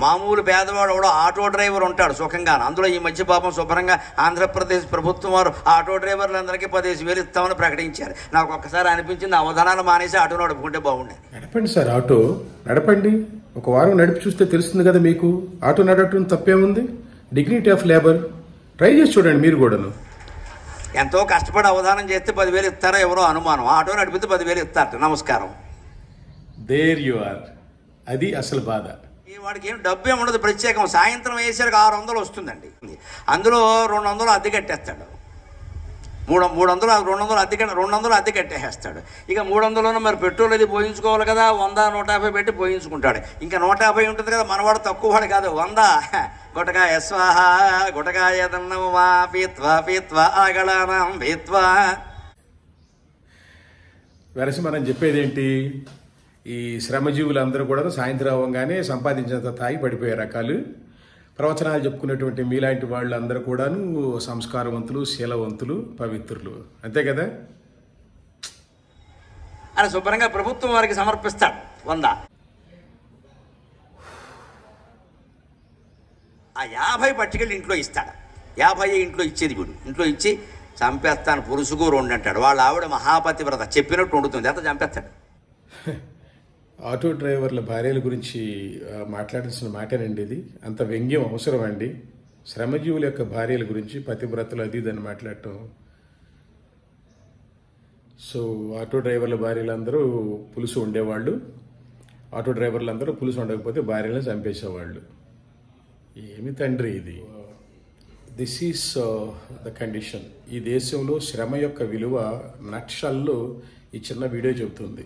మామూలు పేదవాడు కూడా ఆటో డ్రైవర్ ఉంటాడు సుఖంగా అందులో ఈ మధ్య పాపం శుభ్రంగా ఆంధ్రప్రదేశ్ ప్రభుత్వం వారు ఆటో డ్రైవర్లందరికీ పదిహేను వేలు ఇస్తామని ప్రకటించారు. నాకు ఒక్కసారి అనిపించింది అవధానాలు మానేసి ఆటో నడుపుకుంటే బాగుండేది. నడపండి సార్ ఆటో. నడపండి. ఒక వారం నడిపి చూస్తే తెలుస్తుంది కదా మీకు. ఆటో నడపడం తప్పేముంది డిగ్నిటీ ఆఫ్ లేబర్. ట్రై చేసి చూడండి మీరు కూడాను. ఎంతో కష్టపడి అవధానం చేస్తే పదివేలు ఇస్తారో ఎవరో అనుమానం. ఆటో నడిపితే పదివేలు ఇస్తారట నమస్కారం. దేర్ యు ఆర్ అది అసలు బాధ. వాడికి ఏం డబ్బు ఏమి ఉండదు ప్రత్యేకం. సాయంత్రం వేసరికి ఆరు వందలు వస్తుందండి. అందులో రెండు వందలు అద్దె కట్టేస్తాడు. మూడు మూడు వందలు రెండు వందలు అద్దె రెండు వందలు అద్దె కట్టేస్తాడు ఇక మూడు వందలు మరి పెట్రోల్ అది పోయించుకోవాలి కదా వంద నూట యాభై పెట్టి పోయించుకుంటాడు. ఇంకా నూట యాభై ఉంటుంది కదా మనవాడు తక్కువ వాడు కాదు. వంద. గుటకాయ స్వాహ గుటకాయ దన్నమా పీత్వా పీత్వా ఆగళానం పీత్వా వెరసి మనం చెప్పేది ఏంటి ఈ శ్రమజీవులందరూ కూడా సాయంత్రం అవ్వగానే సంపాదించినంత తాగి పడిపోయే రకాలు ప్రవచనాలు చెప్పుకునేటువంటి మీలాంటి వాళ్ళందరూ కూడాను సంస్కారవంతులు శీలవంతులు పవిత్రులు. అంతే కదా? అని శుభ్రంగా ప్రభుత్వం వారికి సమర్పిస్తాడు. వంద. ఆ యాభై పట్టుకెళ్ళి ఇంట్లో ఇస్తాడు. యాభై ఇంట్లో ఇచ్చేది వీడు ఇంట్లో ఇచ్చి చంపేస్తాను పురుషుకు రెండు అంటాడు. వాళ్ళ ఆవిడ మహాపతివ్రత. చెప్పినట్టు వండుతుంది. అంత చంపేస్తాడు? ఆటో డ్రైవర్ల భార్యల గురించి మాట్లాడాల్సిన మాటేనండి ఇది. అంత వ్యంగ్యం అవసరం అండి. శ్రమజీవుల యొక్క భార్యల గురించి పతివ్రతలు అది ఇదని మాట్లాడటం. సో ఆటో డ్రైవర్ల భార్యలందరూ పులుసు ఉండేవాళ్ళు ఆటో డ్రైవర్లందరూ పులుసు ఉండకపోతే భార్యలను చంపేసేవాళ్ళు. ఏమి తండ్రి ఇది? దిస్ ఈస్ ద కండిషన్ ఈ దేశంలో శ్రమ యొక్క విలువ నక్షల్లో ఈ చిన్న వీడియో చెబుతుంది.